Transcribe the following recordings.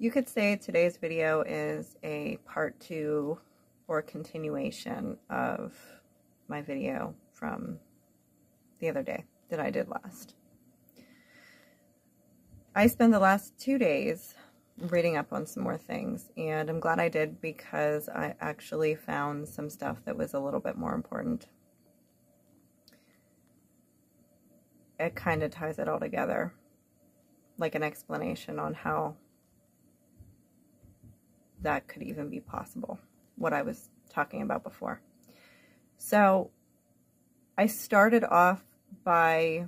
You could say today's video is a part two or continuation of my video from the other day that I did last. I spent the last two days reading up on some more things and I'm glad I did because I actually found some stuff that was a little bit more important. It kind of ties it all together like an explanation on how that could even be possible, what I was talking about before. So I started off by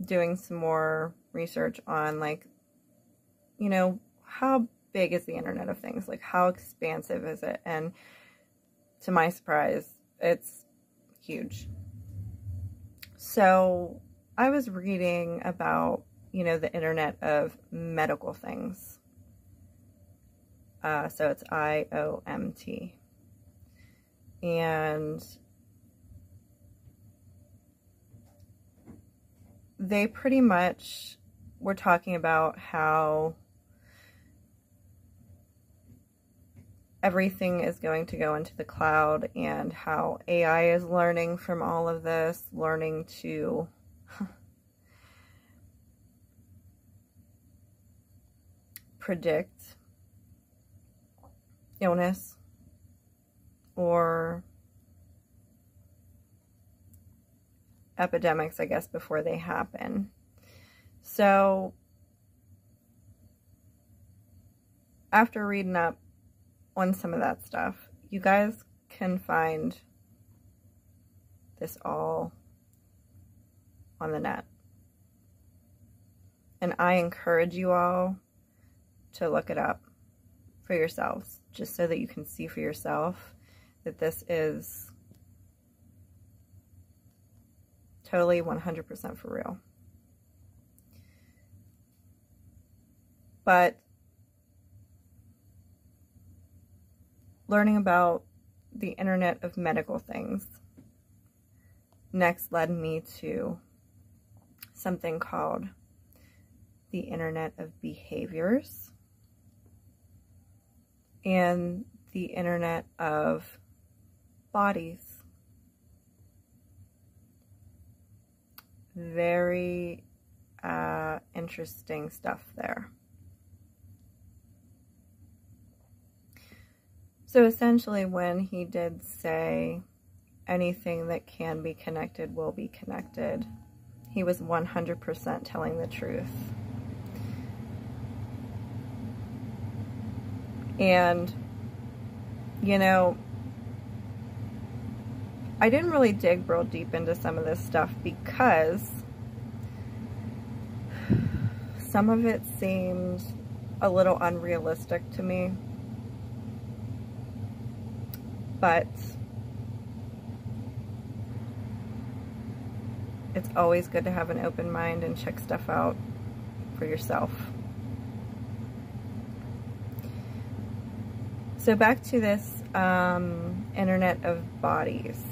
doing some more research on like, you know, how big is the Internet of Things? Like how expansive is it? And to my surprise, it's huge. So I was reading about, you know, the Internet of Medical Things uh, so it's I-O-M-T. And they pretty much were talking about how everything is going to go into the cloud and how AI is learning from all of this, learning to predict illness or epidemics, I guess, before they happen. So, after reading up on some of that stuff, you guys can find this all on the net. And I encourage you all to look it up for yourselves, just so that you can see for yourself that this is totally 100% for real. But learning about the Internet of Medical Things next led me to something called the Internet of Behaviors and the internet of bodies. Very uh, interesting stuff there. So essentially, when he did say anything that can be connected will be connected, he was 100% telling the truth. And, you know, I didn't really dig real deep into some of this stuff because some of it seemed a little unrealistic to me. But it's always good to have an open mind and check stuff out for yourself. So back to this um, Internet of Bodies.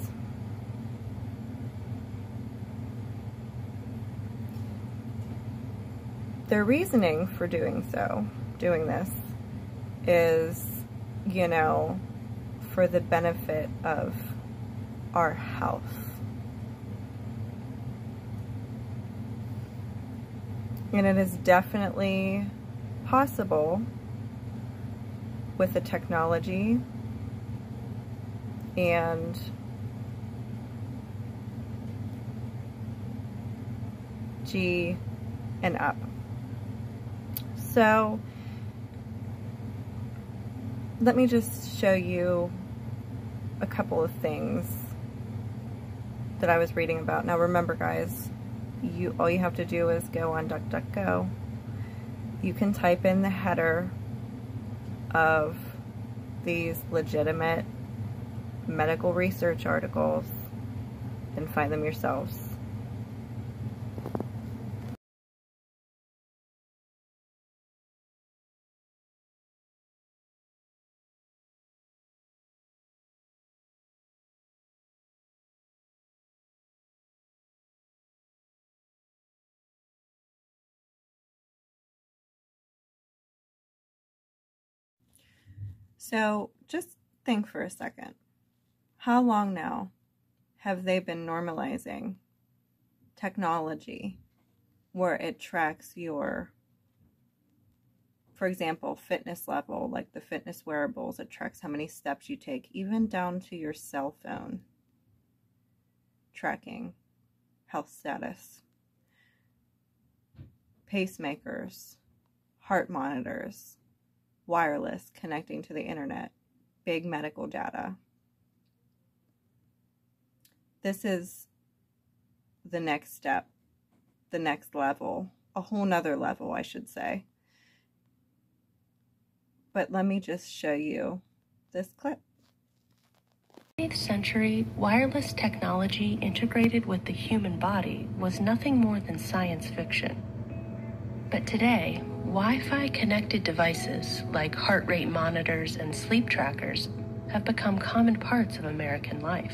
Their reasoning for doing so, doing this, is, you know, for the benefit of our health. And it is definitely possible with the technology and G and up. So let me just show you a couple of things that I was reading about. Now remember guys, you all you have to do is go on DuckDuckGo. You can type in the header of these legitimate medical research articles and find them yourselves. So just think for a second. How long now have they been normalizing technology where it tracks your, for example, fitness level, like the fitness wearables, it tracks how many steps you take, even down to your cell phone tracking health status, pacemakers, heart monitors, wireless connecting to the internet, big medical data. This is the next step, the next level, a whole nother level, I should say. But let me just show you this clip. 20th century, wireless technology integrated with the human body was nothing more than science fiction. But today, Wi Fi connected devices like heart rate monitors and sleep trackers have become common parts of American life.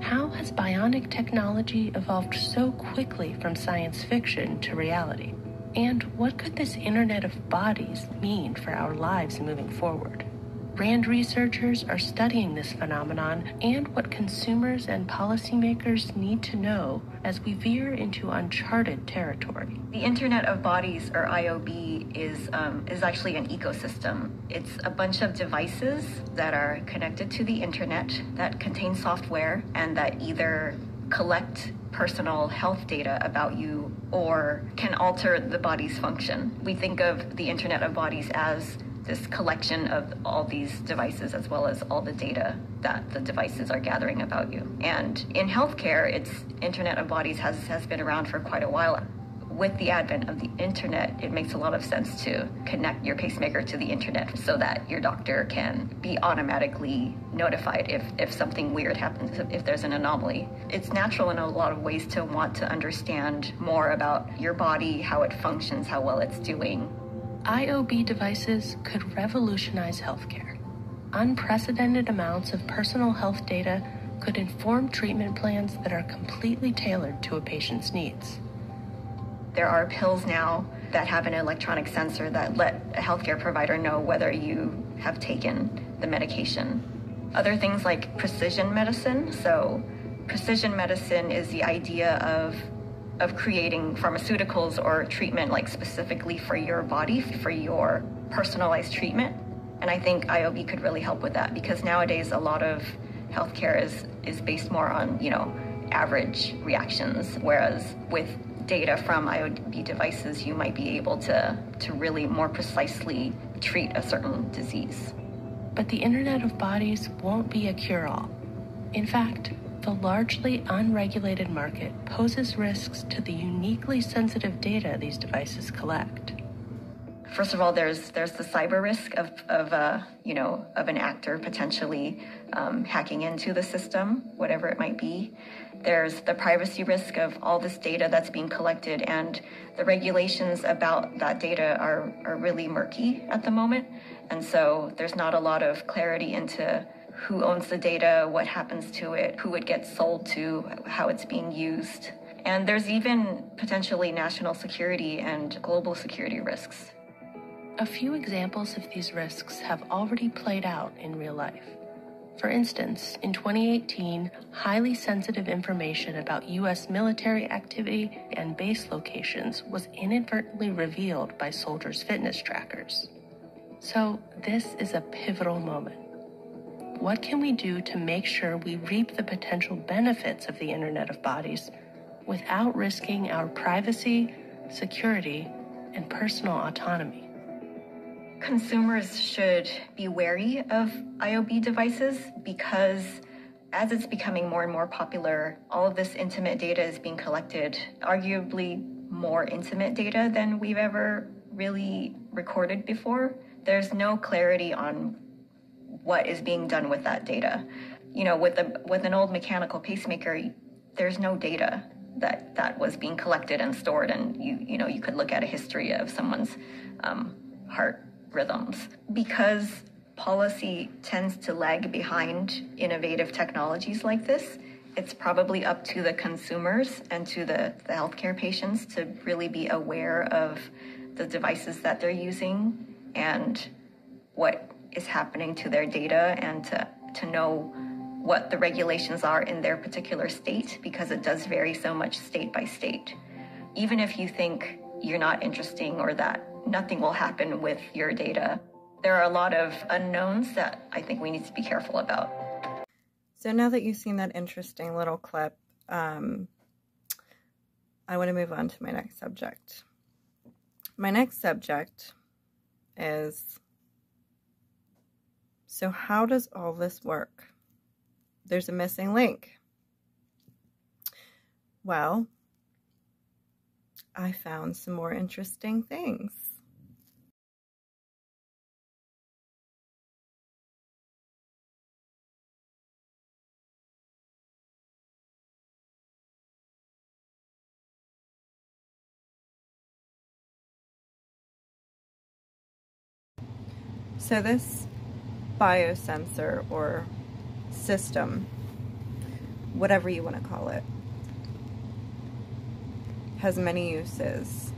How has bionic technology evolved so quickly from science fiction to reality? And what could this Internet of Bodies mean for our lives moving forward? RAND researchers are studying this phenomenon and what consumers and policymakers need to know as we veer into uncharted territory. The Internet of Bodies, or IOB, is, um, is actually an ecosystem. It's a bunch of devices that are connected to the Internet that contain software and that either collect personal health data about you or can alter the body's function. We think of the Internet of Bodies as this collection of all these devices as well as all the data that the devices are gathering about you. And in healthcare, it's Internet of Bodies has, has been around for quite a while. With the advent of the internet, it makes a lot of sense to connect your pacemaker to the internet so that your doctor can be automatically notified if, if something weird happens, if there's an anomaly. It's natural in a lot of ways to want to understand more about your body, how it functions, how well it's doing, IOB devices could revolutionize healthcare. Unprecedented amounts of personal health data could inform treatment plans that are completely tailored to a patient's needs. There are pills now that have an electronic sensor that let a healthcare provider know whether you have taken the medication. Other things like precision medicine. So, precision medicine is the idea of of creating pharmaceuticals or treatment like specifically for your body, for your personalized treatment. And I think IOB could really help with that because nowadays a lot of healthcare is is based more on, you know, average reactions, whereas with data from IOB devices, you might be able to to really more precisely treat a certain disease. But the Internet of Bodies won't be a cure-all. In fact, the largely unregulated market poses risks to the uniquely sensitive data these devices collect. First of all, there's there's the cyber risk of of uh, you know of an actor potentially um, hacking into the system, whatever it might be. There's the privacy risk of all this data that's being collected, and the regulations about that data are are really murky at the moment, and so there's not a lot of clarity into who owns the data, what happens to it, who it gets sold to, how it's being used. And there's even potentially national security and global security risks. A few examples of these risks have already played out in real life. For instance, in 2018, highly sensitive information about U.S. military activity and base locations was inadvertently revealed by soldiers' fitness trackers. So, this is a pivotal moment what can we do to make sure we reap the potential benefits of the Internet of Bodies without risking our privacy, security, and personal autonomy? Consumers should be wary of IOB devices because as it's becoming more and more popular, all of this intimate data is being collected, arguably more intimate data than we've ever really recorded before. There's no clarity on what is being done with that data. You know, with a with an old mechanical pacemaker, there's no data that that was being collected and stored, and you you know you could look at a history of someone's um, heart rhythms because policy tends to lag behind innovative technologies like this. It's probably up to the consumers and to the, the healthcare patients to really be aware of the devices that they're using and what is happening to their data and to, to know what the regulations are in their particular state because it does vary so much state by state. Even if you think you're not interesting or that nothing will happen with your data, there are a lot of unknowns that I think we need to be careful about. So now that you've seen that interesting little clip, um, I want to move on to my next subject. My next subject is so, how does all this work? There's a missing link. Well, I found some more interesting things. So this biosensor or system, whatever you want to call it, has many uses.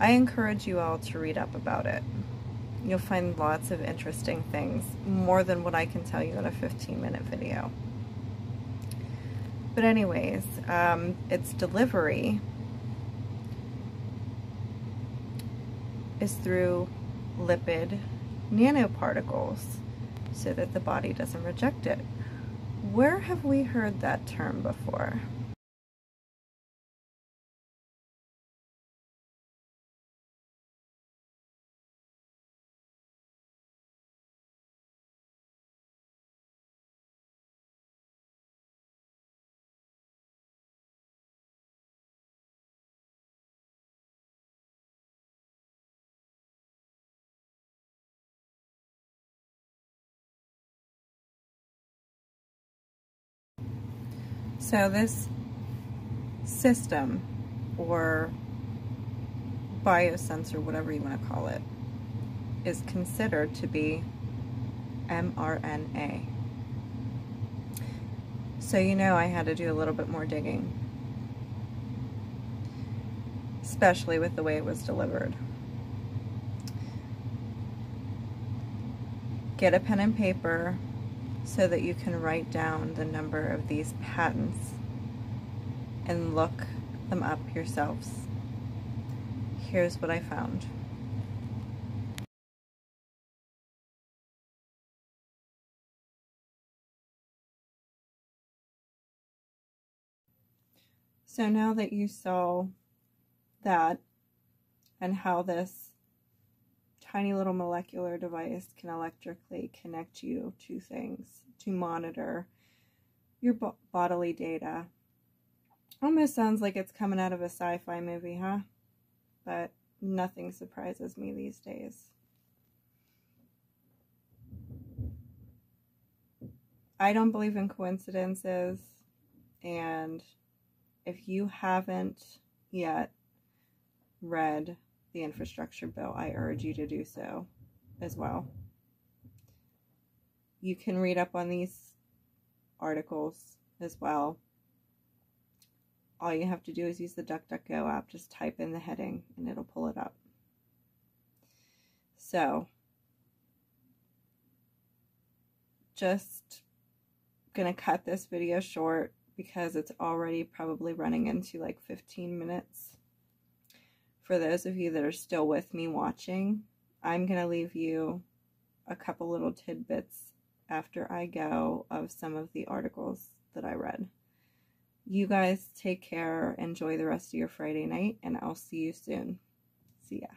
I encourage you all to read up about it. You'll find lots of interesting things, more than what I can tell you in a 15 minute video. But anyways, um, its delivery is through lipid nanoparticles so that the body doesn't reject it. Where have we heard that term before? So this system or biosensor, whatever you want to call it, is considered to be mRNA. So you know I had to do a little bit more digging, especially with the way it was delivered. Get a pen and paper, so that you can write down the number of these patents and look them up yourselves. Here's what I found. So now that you saw that and how this tiny little molecular device can electrically connect you to things to monitor your bo bodily data. Almost sounds like it's coming out of a sci-fi movie, huh? But nothing surprises me these days. I don't believe in coincidences, and if you haven't yet read the infrastructure bill, I urge you to do so as well. You can read up on these articles as well. All you have to do is use the DuckDuckGo app, just type in the heading and it'll pull it up. So, just gonna cut this video short because it's already probably running into like 15 minutes for those of you that are still with me watching, I'm going to leave you a couple little tidbits after I go of some of the articles that I read. You guys take care, enjoy the rest of your Friday night, and I'll see you soon. See ya.